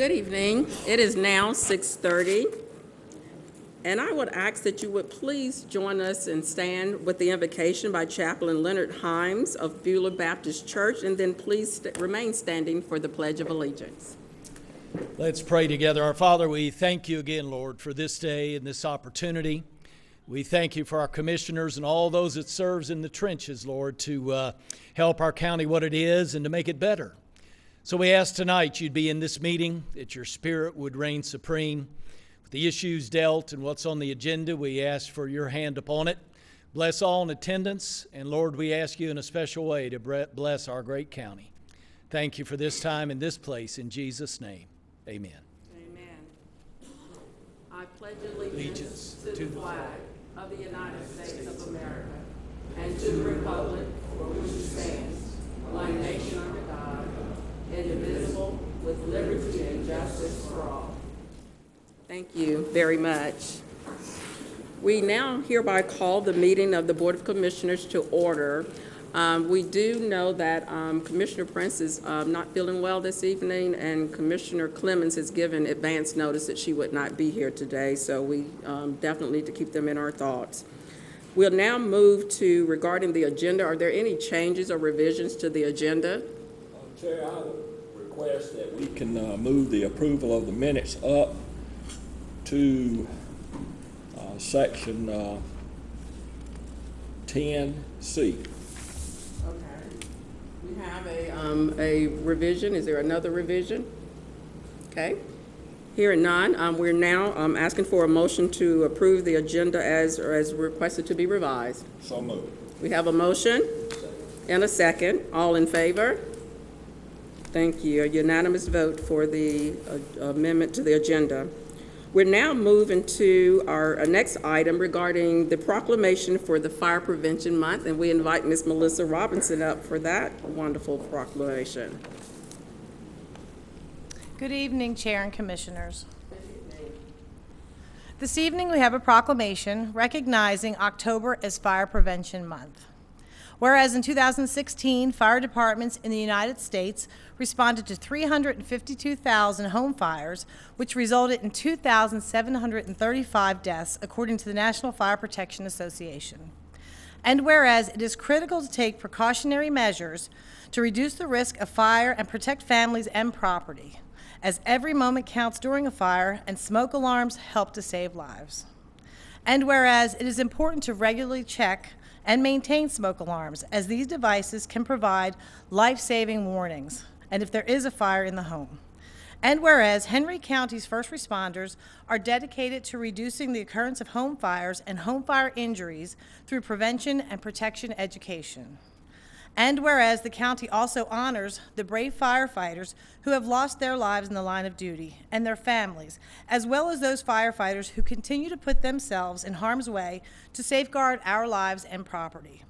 Good evening. It is now 6:30, and I would ask that you would please join us and stand with the invocation by Chaplain Leonard Himes of Beulah Baptist Church, and then please st- remain standing for the Pledge of Allegiance. Let's pray together. Our Father, we thank you again, Lord, for this day and this opportunity. We thank you for our commissioners and all those that serves in the trenches, Lord, to uh, help our county what it is and to make it better. So we ask tonight you'd be in this meeting, that your spirit would reign supreme. With the issues dealt and what's on the agenda, we ask for your hand upon it. Bless all in attendance, and Lord, we ask you in a special way to bless our great county. Thank you for this time and this place. In Jesus' name, amen. Amen. I pledge allegiance to the flag of the United States of America and to the republic for which it stands, one nation under God, indivisible, with liberty and justice for all. Thank you very much. We now hereby call the meeting of the Board of Commissioners to order. Um, We do know that um, Commissioner Prince is um, not feeling well this evening, and Commissioner Clemmons has given advance notice that she would not be here today, so we um, definitely need to keep them in our thoughts. We'll now move to regarding the agenda. Are there any changes or revisions to the agenda? Chair, I would request that we can uh, move the approval of the minutes up to uh, section uh, ten C. Okay. We have a, um, a revision. Is there another revision? Okay. Hearing none, um, we're now, um, asking for a motion to approve the agenda as, or as requested to be revised. So moved. We have a motion and a second. All in favor? Thank you. A unanimous vote for the uh, amendment to the agenda. We're now moving to our uh, next item regarding the proclamation for the Fire Prevention Month, and we invite Ms. Melissa Robinson up for that wonderful proclamation. Good evening, Chair and Commissioners. This evening, we have a proclamation recognizing October as Fire Prevention Month. Whereas in 2016, fire departments in the United States responded to 352,000 home fires, which resulted in 2,735 deaths, according to the National Fire Protection Association. And whereas it is critical to take precautionary measures to reduce the risk of fire and protect families and property, as every moment counts during a fire and smoke alarms help to save lives. And whereas it is important to regularly check and maintain smoke alarms, as these devices can provide life saving warnings, and if there is a fire in the home. And whereas Henry County's first responders are dedicated to reducing the occurrence of home fires and home fire injuries through prevention and protection education. And whereas the county also honors the brave firefighters who have lost their lives in the line of duty and their families, as well as those firefighters who continue to put themselves in harm's way to safeguard our lives and property.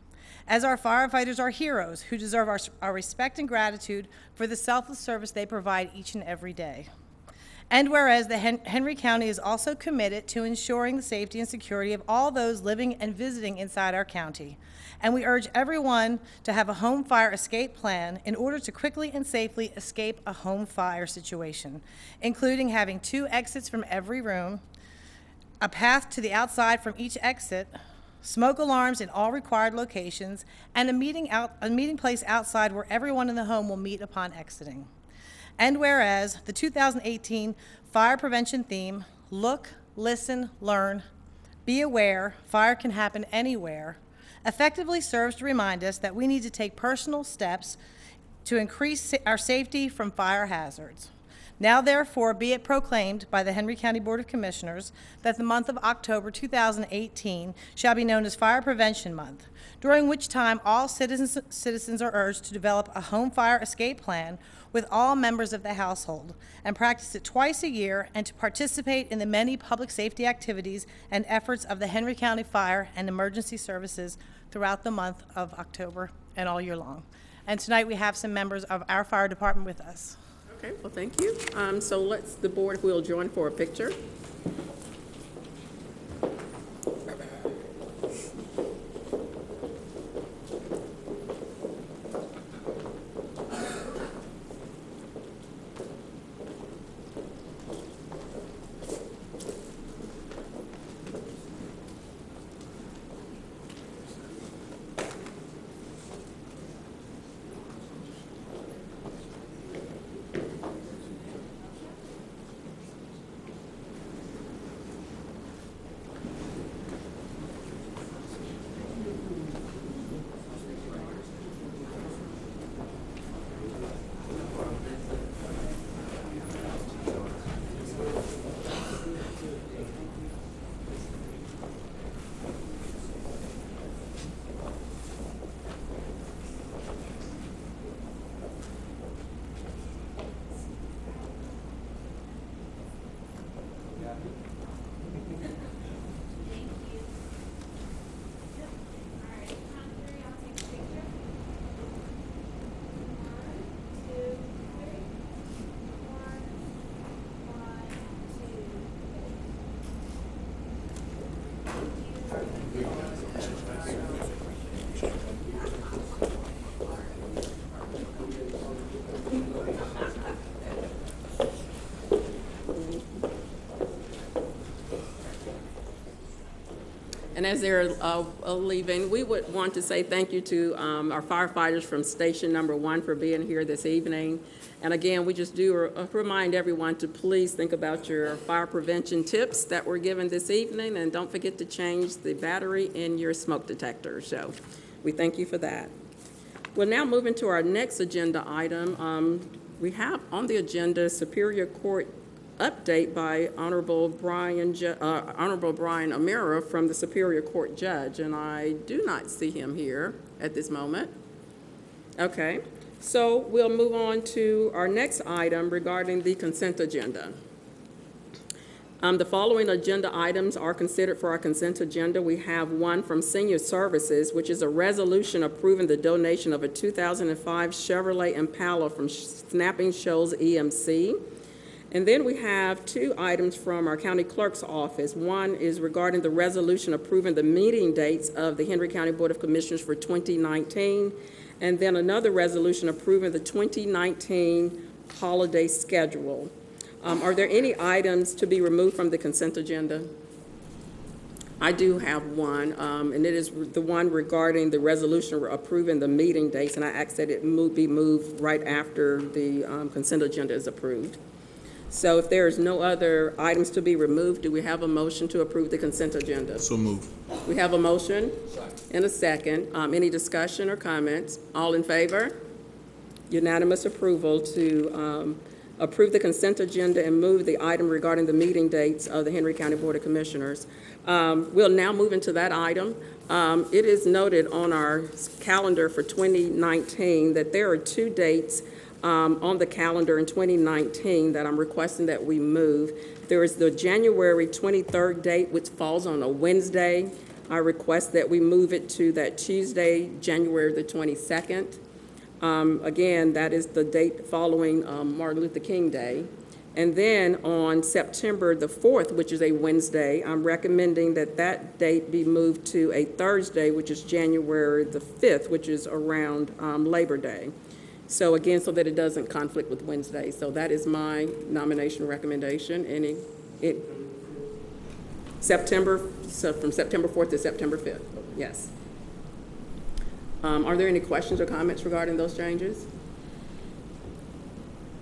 As our firefighters are heroes who deserve our, our respect and gratitude for the selfless service they provide each and every day. And whereas the Hen- Henry County is also committed to ensuring the safety and security of all those living and visiting inside our county. And we urge everyone to have a home fire escape plan in order to quickly and safely escape a home fire situation, including having two exits from every room, a path to the outside from each exit, smoke alarms in all required locations, and a meeting, out, a meeting place outside where everyone in the home will meet upon exiting. And whereas the 2018 fire prevention theme, Look, Listen, Learn, Be Aware, Fire Can Happen Anywhere, effectively serves to remind us that we need to take personal steps to increase our safety from fire hazards. Now therefore be it proclaimed by the Henry County Board of Commissioners that the month of October 2018 shall be known as Fire Prevention Month, during which time all citizens, citizens are urged to develop a home fire escape plan with all members of the household and practice it twice a year and to participate in the many public safety activities and efforts of the Henry County Fire and Emergency Services throughout the month of October and all year long. And tonight we have some members of our fire department with us. Okay, well, thank you. Um, so let's, the board will join for a picture. And as they're uh, leaving, we would want to say thank you to um, our firefighters from Station Number One for being here this evening. And again, we just do uh, remind everyone to please think about your fire prevention tips that were given this evening, and don't forget to change the battery in your smoke detector. So we thank you for that. We'll now move into our next agenda item. Um, We have on the agenda Superior Court update by Honorable Brian, uh, Honorable Brian Amero from the Superior Court Judge, and I do not see him here at this moment. Okay, so we'll move on to our next item regarding the consent agenda. Um, The following agenda items are considered for our consent agenda. We have one from Senior Services, which is a resolution approving the donation of a 2005 Chevrolet Impala from Snapping Shoals EMC. And then we have two items from our county clerk's office. One is regarding the resolution approving the meeting dates of the Henry County Board of Commissioners for 2019, and then another resolution approving the 2019 holiday schedule. Um, Are there any items to be removed from the consent agenda? I do have one, um, and it is the one regarding the resolution approving the meeting dates, and I ask that it mo- be moved right after the um, consent agenda is approved. So if there is no other items to be removed, do we have a motion to approve the consent agenda? So move. We have a motion and a second. Um, Any discussion or comments? All in favor? Unanimous approval to um, approve the consent agenda and move the item regarding the meeting dates of the Henry County Board of Commissioners. Um, We'll now move into that item. Um, It is noted on our calendar for 2019 that there are two dates um, on the calendar in 2019 that I'm requesting that we move. There is the January 23rd date, which falls on a Wednesday. I request that we move it to that Tuesday, January the 22nd. Um, Again, that is the date following um, Martin Luther King Day. And then on September the 4th, which is a Wednesday, I'm recommending that that date be moved to a Thursday, which is January the 5th, which is around um, Labor Day. So again, so that it doesn't conflict with Wednesday. So that is my nomination recommendation. Any, it, September, so from September 4th to September 5th, yes. Um, Are there any questions or comments regarding those changes?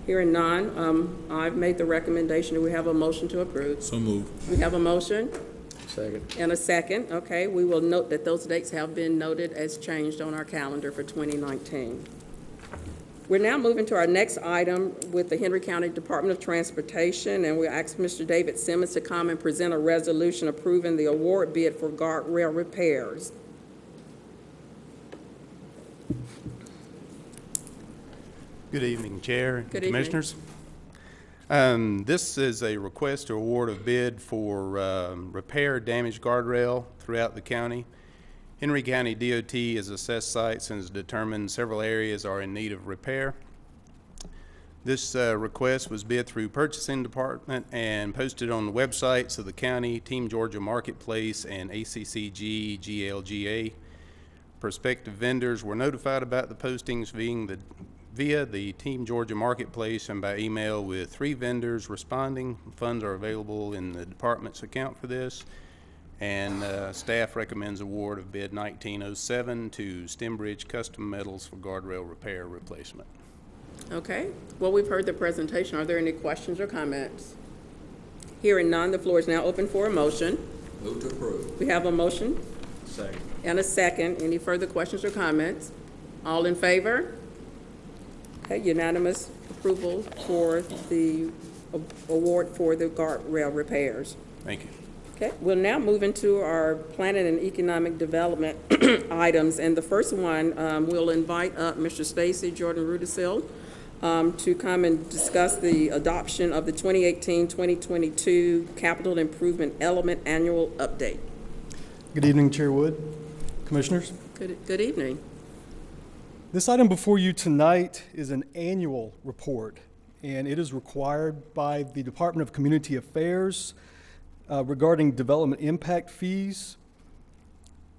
Hearing none, um, I've made the recommendation. Do we have a motion to approve? So move. We have a motion Second. and a second. Okay, we will note that those dates have been noted as changed on our calendar for 2019. We're now moving to our next item with the Henry County Department of Transportation, and we ask Mr. David Simmons to come and present a resolution approving the award bid for guardrail repairs. Good evening, Chair and Good evening. Commissioners. Um, This is a request to award a bid for um, repair damaged guardrail throughout the county. Henry County DOT has assessed sites and has determined several areas are in need of repair. This uh, request was bid through Purchasing Department and posted on the websites of the county, Team Georgia Marketplace, and ACCG GLGA. Prospective vendors were notified about the postings the, via the Team Georgia Marketplace and by email with three vendors responding. Funds are available in the department's account for this. And uh, staff recommends award of bid 1907 to Stembridge Custom Metals for guardrail repair replacement. Okay, well, we've heard the presentation. Are there any questions or comments? Hearing none, the floor is now open for a motion. Move to approve. We have a motion Second. and a second. Any further questions or comments? All in favor? Okay, unanimous approval for the award for the guardrail repairs. Thank you. Okay, we'll now move into our planning and economic development items. And the first one, um, we'll invite up Mr. Stacy Jordan Rudisil um, to come and discuss the adoption of the 2018-2022 Capital Improvement Element Annual Update. Good evening, Chair Wood, Commissioners. Good, good evening. This item before you tonight is an annual report, and it is required by the Department of Community Affairs uh, regarding development impact fees.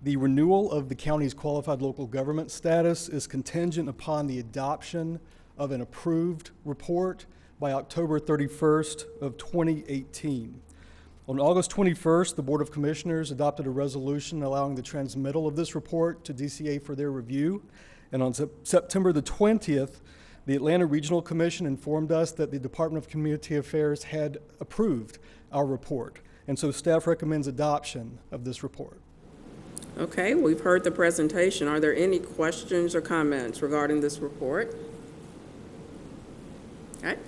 The renewal of the county's qualified local government status is contingent upon the adoption of an approved report by October 31st of 2018. On August 21st, the Board of Commissioners adopted a resolution allowing the transmittal of this report to DCA for their review. And on Sep- September the 20th, the Atlanta Regional Commission informed us that the Department of Community Affairs had approved our report. And so staff recommends adoption of this report. Okay, we've heard the presentation. Are there any questions or comments regarding this report? Okay,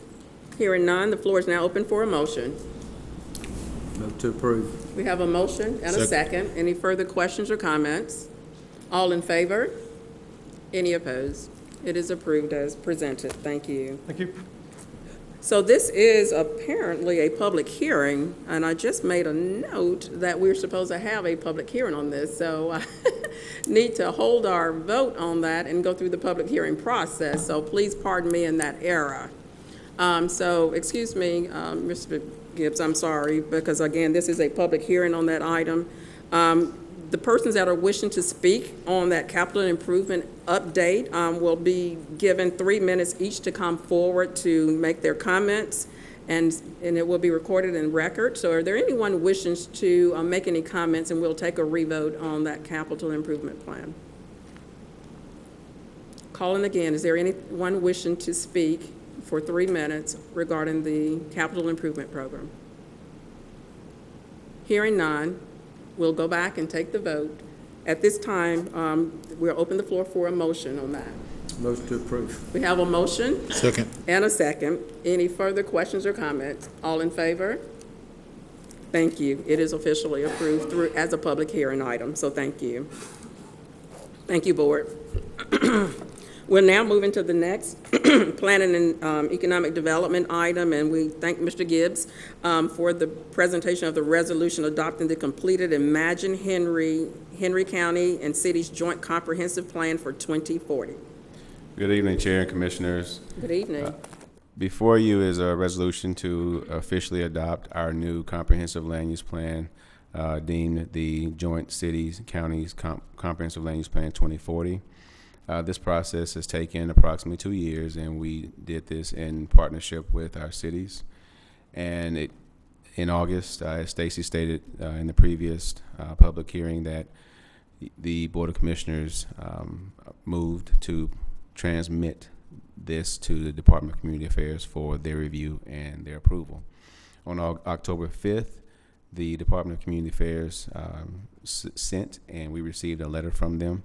hearing none, the floor is now open for a motion. Move to approve. We have a motion and a second. Any further questions or comments? All in favor? Any opposed? It is approved as presented. Thank you. Thank you. So this is apparently a public hearing, and I just made a note that we're supposed to have a public hearing on this, so I need to hold our vote on that and go through the public hearing process, so please pardon me in that error. Um, So, excuse me, um, Mr. Gibbs, I'm sorry, because again, this is a public hearing on that item. Um, The persons that are wishing to speak on that capital improvement update um, will be given three minutes each to come forward to make their comments, and, and it will be recorded in record. So are there anyone wishing to uh, make any comments, and we'll take a revote on that capital improvement plan? Calling again, is there anyone wishing to speak for three minutes regarding the capital improvement program? Hearing none, we'll go back and take the vote. At this time, um, we'll open the floor for a motion on that. Motion to approve. We have a motion Second. and a second. Any further questions or comments? All in favor? Thank you. It is officially approved through, as a public hearing item, so thank you. Thank you, Board. We're now moving to the next Planning and um, Economic Development item, and we thank Mr. Gibbs um, for the presentation of the resolution adopting the completed Imagine Henry, Henry County and Cities Joint Comprehensive Plan for 2040. Good evening, Chair and Commissioners. Good evening. Before you is a resolution to officially adopt our new comprehensive land use plan, uh, deemed the Joint Cities Counties Com- Comprehensive Land Use Plan 2040. Uh, this process has taken approximately two years, and we did this in partnership with our cities. And it, in August, uh, as Stacy stated uh, in the previous uh, public hearing, that the Board of Commissioners um, moved to transmit this to the Department of Community Affairs for their review and their approval. On Oc- October 5th, the Department of Community Affairs um, sent and we received a letter from them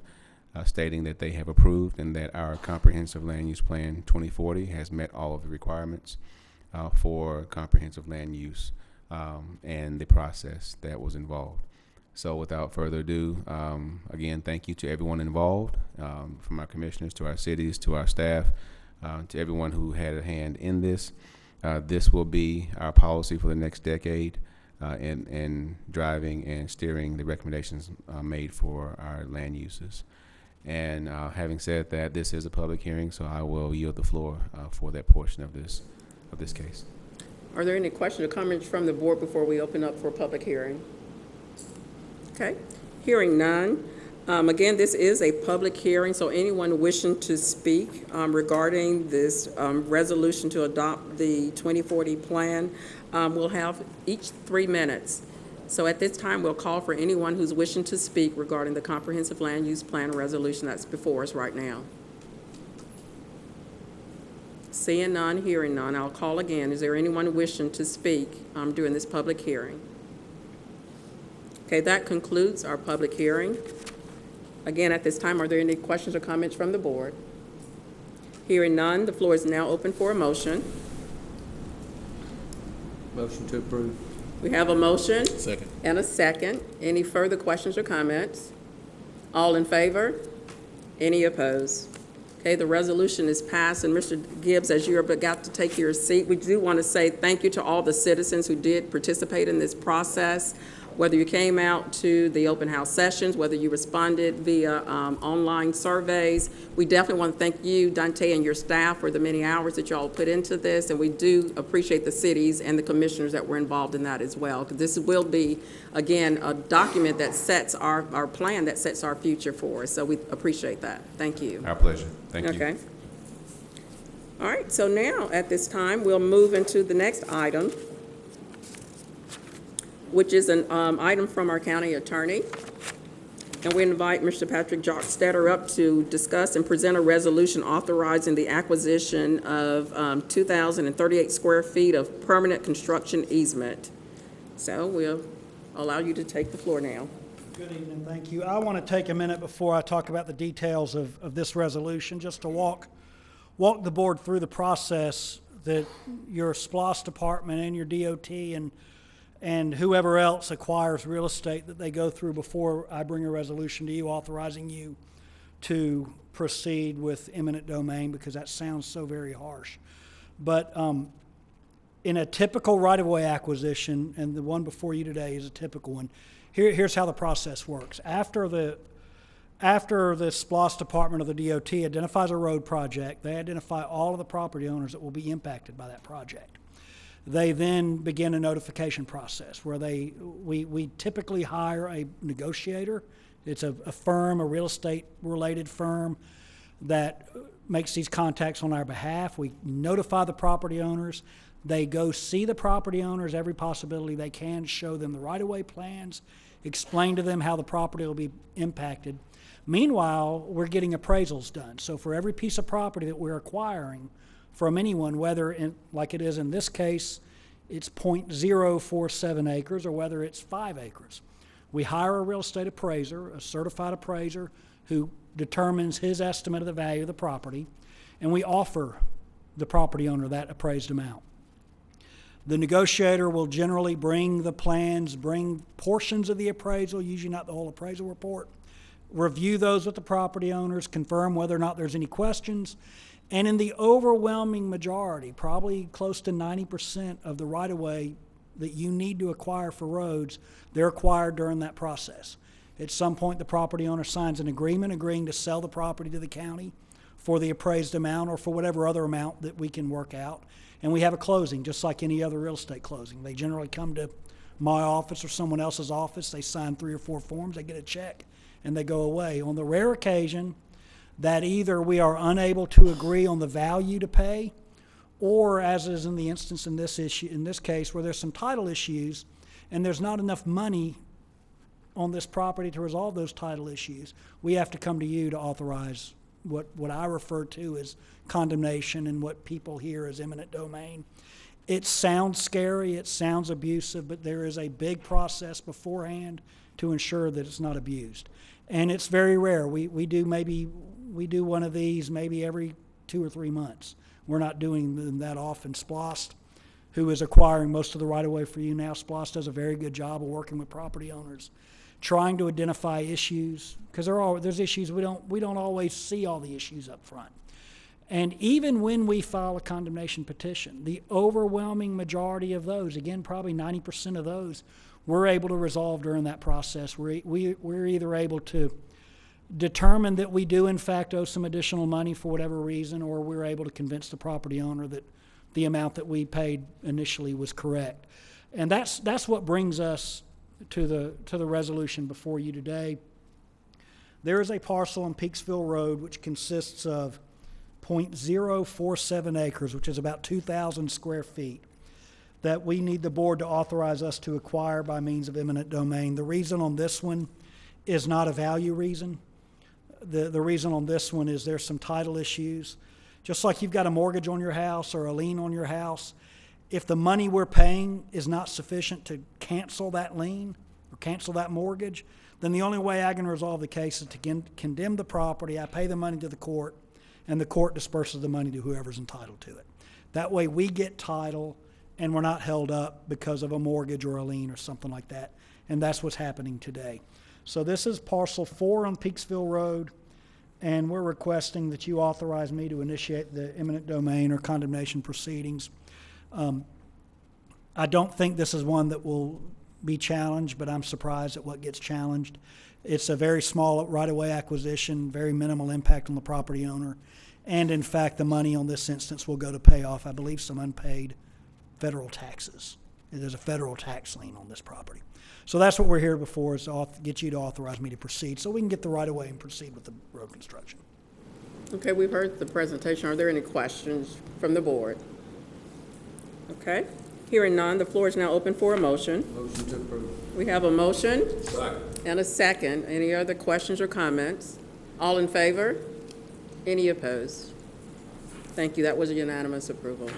uh, stating that they have approved and that our comprehensive land use plan 2040 has met all of the requirements uh, for comprehensive land use um, and the process that was involved. So without further ado, um, again, thank you to everyone involved, um, from our commissioners to our cities to our staff, uh, to everyone who had a hand in this. Uh, this will be our policy for the next decade uh, in, in driving and steering the recommendations uh, made for our land uses. And uh, having said that, this is a public hearing, so I will yield the floor uh, for that portion of this of this case. Are there any questions or comments from the board before we open up for a public hearing? Okay, hearing none. Um, Again, this is a public hearing, so anyone wishing to speak um, regarding this um, resolution to adopt the 2040 plan um, will have each three minutes. So at this time, we'll call for anyone who's wishing to speak regarding the comprehensive land use plan resolution that's before us right now. Seeing none, hearing none, I'll call again. Is there anyone wishing to speak um, during this public hearing? Okay, that concludes our public hearing. Again, at this time, are there any questions or comments from the board? Hearing none, the floor is now open for a motion. Motion to approve. We have a motion Second. and a second. Any further questions or comments? All in favor? Any opposed? Okay, the resolution is passed, and Mr. Gibbs, as you're about to take your seat, we do want to say thank you to all the citizens who did participate in this process. Whether you came out to the open house sessions, whether you responded via um, online surveys. We definitely want to thank you, Dante, and your staff for the many hours that y'all put into this, and we do appreciate the cities and the commissioners that were involved in that as well, because this will be, again, a document that sets our, our plan, that sets our future for us, so we appreciate that. Thank you. Our pleasure. Thank you. Okay. All right, so now, at this time, we'll move into the next item, which is an um, item from our county attorney. And we invite Mr. Patrick Jaugstetter up to discuss and present a resolution authorizing the acquisition of um, 2,038 square feet of permanent construction easement. So we'll allow you to take the floor now. Good evening, thank you. I want to take a minute before I talk about the details of, of this resolution, just to walk, walk the board through the process that your SPLOST department and your DOT and, and whoever else acquires real estate that they go through before I bring a resolution to you authorizing you to proceed with eminent domain, because that sounds so very harsh. But, um, in a typical right-of-way acquisition, and the one before you today is a typical one, here, here's how the process works. After the, after the SPLOST department of the DOT identifies a road project, they identify all of the property owners that will be impacted by that project. They then begin a notification process where they, we, we typically hire a negotiator. It's a, a firm, a real estate related firm that makes these contacts on our behalf. We notify the property owners. They go see the property owners every possibility they can, show them the right of way plans, explain to them how the property will be impacted. Meanwhile, we're getting appraisals done. So for every piece of property that we're acquiring from anyone, whether in, like it is in this case, it's 0.047 acres or whether it's five acres. We hire a real estate appraiser, a certified appraiser, who determines his estimate of the value of the property, and we offer the property owner that appraised amount. The negotiator will generally bring the plans, bring portions of the appraisal, usually not the whole appraisal report, review those with the property owners, confirm whether or not there's any questions, and in the overwhelming majority, probably close to 90% of the right of way that you need to acquire for roads, they're acquired during that process. At some point, the property owner signs an agreement agreeing to sell the property to the county for the appraised amount or for whatever other amount that we can work out. And we have a closing, just like any other real estate closing. They generally come to my office or someone else's office, they sign three or four forms, they get a check, and they go away. On the rare occasion that either we are unable to agree on the value to pay, or as is in the instance in this issue, in this case, where there's some title issues and there's not enough money on this property to resolve those title issues, we have to come to you to authorize what, what I refer to as condemnation and what people hear as eminent domain. It sounds scary, it sounds abusive, but there is a big process beforehand to ensure that it's not abused. And it's very rare. We, we do maybe, we do one of these maybe every two or three months. We're not doing them that often. Splost, who is acquiring most of the right of way for you now, Splost does a very good job of working with property owners, trying to identify issues because there are there's issues we don't we don't always see all the issues up front. And even when we file a condemnation petition, the overwhelming majority of those, again, probably 90% of those, we're able to resolve during that process. We're, we, we're either able to determine that we do, in fact, owe some additional money for whatever reason, or we're able to convince the property owner that the amount that we paid initially was correct. And that's, that's what brings us to the, to the resolution before you today. There is a parcel on Peeksville Road which consists of 0.047 acres, which is about 2,000 square feet, that we need the board to authorize us to acquire by means of eminent domain. The reason on this one is not a value reason. The, the reason on this one is there's some title issues. Just like you've got a mortgage on your house or a lien on your house, if the money we're paying is not sufficient to cancel that lien or cancel that mortgage, then the only way I can resolve the case is to con- condemn the property. I pay the money to the court, and the court disperses the money to whoever's entitled to it. That way, we get title and we're not held up because of a mortgage or a lien or something like that. And that's what's happening today. So, this is parcel four on Peeksville Road, and we're requesting that you authorize me to initiate the eminent domain or condemnation proceedings. Um, I don't think this is one that will be challenged, but I'm surprised at what gets challenged. It's a very small right-of-way acquisition, very minimal impact on the property owner. And in fact, the money on this instance will go to pay off, I believe, some unpaid federal taxes. There's a federal tax lien on this property. So that's what we're here before, is to auth- get you to authorize me to proceed, so we can get the right-of-way and proceed with the road construction. Okay, we've heard the presentation. Are there any questions from the board? Okay, hearing none, the floor is now open for a motion. Motion to approve. We have a motion and a second. Any other questions or comments? All in favor? Any opposed? Thank you, that was a unanimous approval.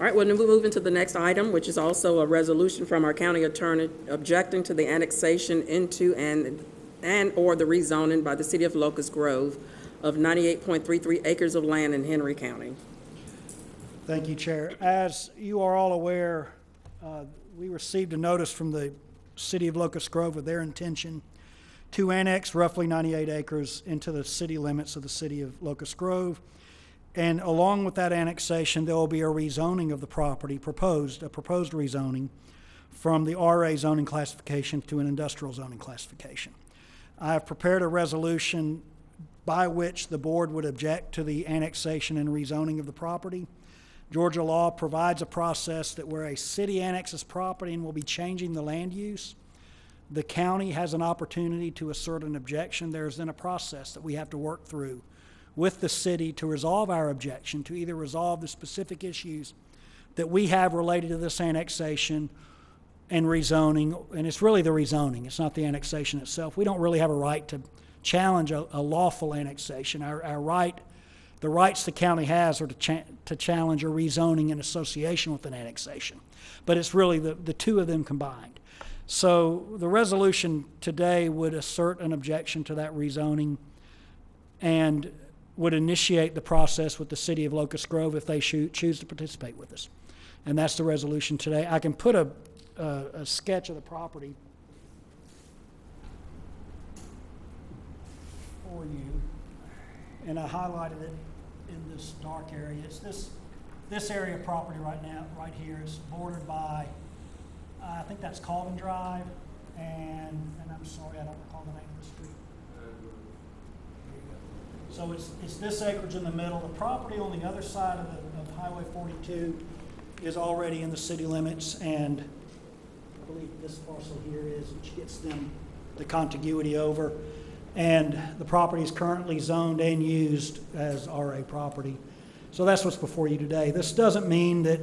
All right, well, then we move into the next item, which is also a resolution from our county attorney objecting to the annexation into and, and/or the rezoning by the city of Locust Grove of 98.33 acres of land in Henry County. Thank you, Chair. As you are all aware, uh, we received a notice from the city of Locust Grove of their intention to annex roughly 98 acres into the city limits of the city of Locust Grove. And along with that annexation, there will be a rezoning of the property, proposed, a proposed rezoning from the RA zoning classification to an industrial zoning classification. I have prepared a resolution by which the board would object to the annexation and rezoning of the property. Georgia law provides a process that where a city annexes property and will be changing the land use, the county has an opportunity to assert an objection. There's then a process that we have to work through with the city to resolve our objection, to either resolve the specific issues that we have related to this annexation and rezoning, and it's really the rezoning, it's not the annexation itself. We don't really have a right to challenge a, a lawful annexation. Our, our right, the rights the county has are to, cha- to challenge a rezoning in association with an annexation. But it's really the, the two of them combined. So the resolution today would assert an objection to that rezoning and would initiate the process with the city of Locust Grove if they choo- choose to participate with us. And that's the resolution today. I can put a, a, a sketch of the property for you, and I highlighted it in this dark area. It's this, this area of property right now, right here, is bordered by, uh, I think that's Calvin Drive, and, and I'm sorry, I don't recall the name of the street. So it's, it's this acreage in the middle. The property on the other side of, the, of Highway 42 is already in the city limits, and I believe this parcel here is, which gets them the contiguity over. And the property is currently zoned and used as RA property. So that's what's before you today. This doesn't mean that,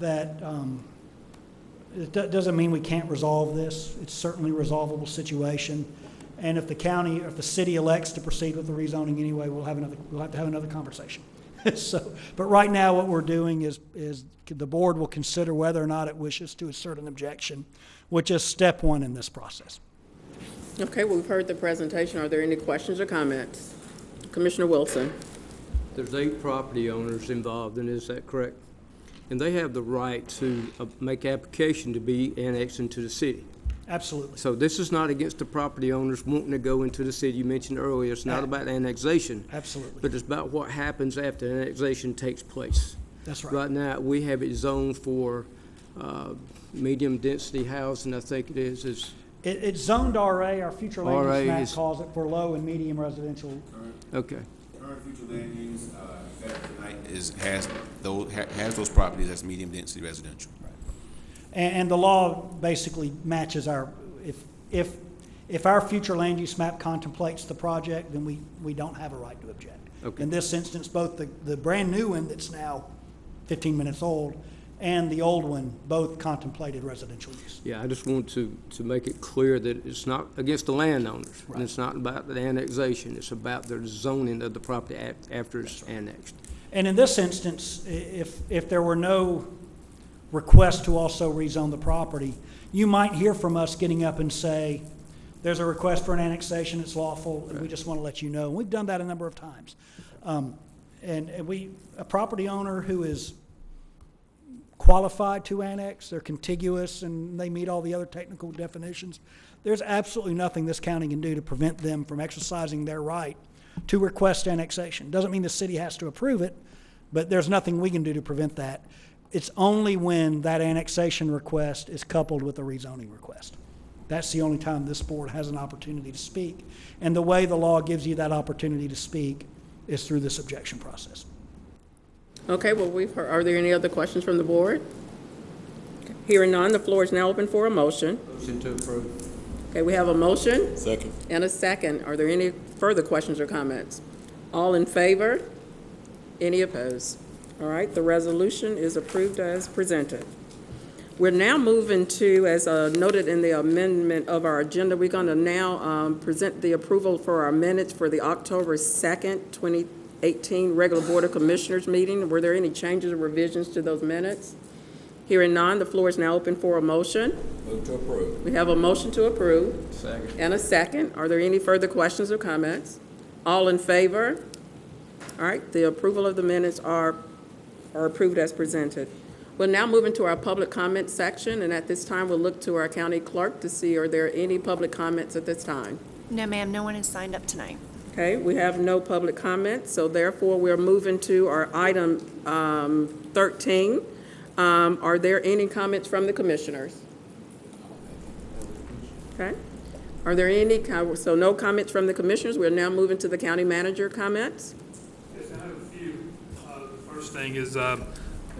that, um, it doesn't mean we can't resolve this. It's certainly a resolvable situation. And if the county, if the city elects to proceed with the rezoning anyway, we'll have another, we'll have to have another conversation. So, but right now, what we're doing is, is the board will consider whether or not it wishes to assert an objection, which is step one in this process. Okay, well, we've heard the presentation. Are there any questions or comments? Commissioner Wilson? There's eight property owners involved, and is that correct? And they have the right to uh, make application to be annexed into the city. Absolutely. So this is not against the property owners wanting to go into the city. You mentioned earlier, it's not about annexation. Absolutely. But it's about what happens after annexation takes place. That's right. Right now, we have it zoned for uh, medium-density housing, I think it is, is, It, it's zoned RA, our future land RA use map is- calls it for low and medium residential. okay. Current future land use, uh, effective tonight is, has those, ha- has those properties as medium-density residential. And, and the law basically matches our, if, if, if our future land use map contemplates the project, then we, we don't have a right to object. Okay. In this instance, both the, the brand-new one that's now fifteen minutes old and the old one both contemplated residential use. Yeah, I just want to, to make it clear that it's not against the landowners. And it's not about the annexation, it's about the zoning of the property after it's annexed. And in this instance, if, if there were no request to also rezone the property, you might hear from us getting up and say, there's a request for an annexation, it's lawful, and we just want to let you know. And we've done that a number of times. Um, And, and we, a property owner who is qualified to annex, they're contiguous, and they meet all the other technical definitions, there's absolutely nothing this county can do to prevent them from exercising their right to request annexation. Doesn't mean the city has to approve it, but there's nothing we can do to prevent that. It's only when that annexation request is coupled with a rezoning request. That's the only time this board has an opportunity to speak. And the way the law gives you that opportunity to speak is through this objection process. Okay, well, we've heard, are there any other questions from the board? Hearing none, the floor is now open for a motion. Motion to approve. Okay, we have a motion Second. and a second. Are there any further questions or comments? All in favor? Any opposed? All right, the resolution is approved as presented. We're now moving to, as uh, noted in the amendment of our agenda, we're going to now um, present the approval for our minutes for the October 2nd, 2018 regular Board of Commissioners meeting. Were there any changes or revisions to those minutes? Hearing none, the floor is now open for a motion. Move to approve. We have a motion to approve Second. and a second. Are there any further questions or comments? All in favor? All right, the approval of the minutes are, are approved as presented. We'll now move into our public comment section, and at this time, we'll look to our county clerk to see are there any public comments at this time? No, ma'am, no one has signed up tonight. Okay, we have no public comments, so therefore, we're moving to our item um, 13. Um, Are there any comments from the commissioners? Okay. Are there any, so no comments from the commissioners. We're now moving to the county manager comments. Yes, I have a few. Uh, The first thing is, um,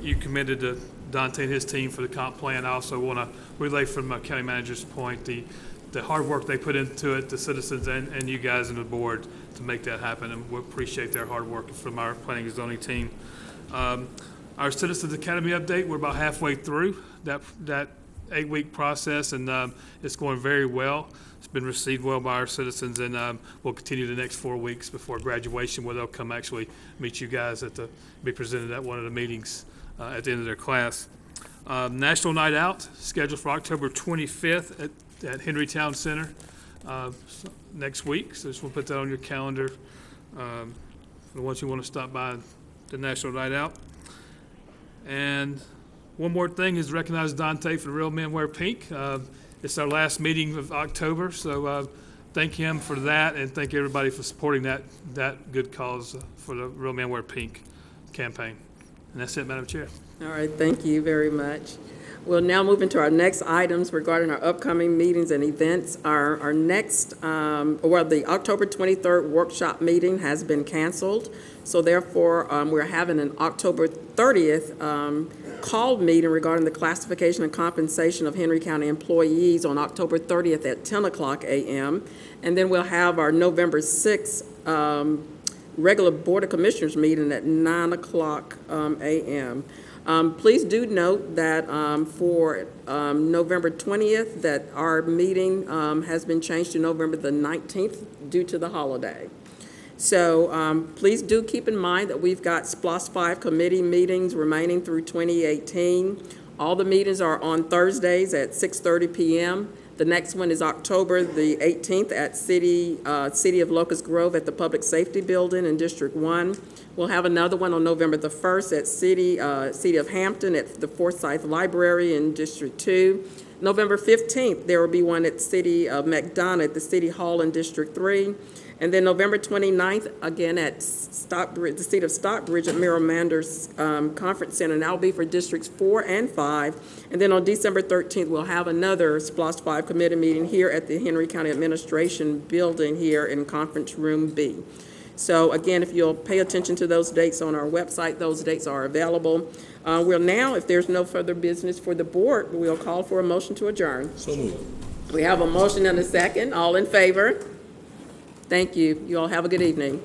you committed to Dante and his team for the comp plan. I also want to relay from my county manager's point, the, the hard work they put into it, the citizens and, and you guys and the board to make that happen, and we appreciate their hard work from our planning and zoning team. Um, Our Citizens Academy update, we're about halfway through that, that eight-week process, and um, it's going very well. It's been received well by our citizens, and um, we'll continue the next four weeks before graduation, where they'll come actually meet you guys at the, be presented at one of the meetings uh, at the end of their class. Um, National Night Out, scheduled for October 25th at, at Henry Town Center uh, next week, so just want to put that on your calendar. um, For the ones who want to stop by the National Night Out. And one more thing is recognize Dante for the Real Men Wear Pink. Uh, It's our last meeting of October, so uh, thank him for that, and thank everybody for supporting that, that good cause for the Real Men Wear Pink campaign. And that's it, Madam Chair. All right, thank you very much. We'll now move into our next items regarding our upcoming meetings and events. Our, our next, um, well, the October 23rd workshop meeting has been canceled. So therefore, um, we're having an October 30th um, called meeting regarding the classification and compensation of Henry County employees on October 30th at 10 o'clock a.m. And then we'll have our November 6th um, regular Board of Commissioners meeting at 9 o'clock um, a.m. Um, Please do note that um, for um, November 20th, that our meeting um, has been changed to November the 19th due to the holiday. So um, please do keep in mind that we've got SPLOST 5 committee meetings remaining through 2018. All the meetings are on Thursdays at 6:30 PM. The next one is October the 18th at City, uh, City of Locust Grove at the Public Safety Building in District 1. We'll have another one on November the 1st at City, uh, City of Hampton at the Fortson Library in District 2. November 15th, there will be one at City of McDonough at the City Hall in District 3. And then November 29th, again at Stockbridge, the seat of Stockbridge at Merle Manders um, Conference Center, and that'll be for Districts 4 and 5. And then on December 13th, we'll have another SPLOST 5 committee meeting here at the Henry County Administration Building here in Conference Room B. So again, if you'll pay attention to those dates on our website, those dates are available. Uh, We'll now, if there's no further business for the board, we'll call for a motion to adjourn. So moved. We have a motion and a second. All in favor? Thank you. You all have a good evening.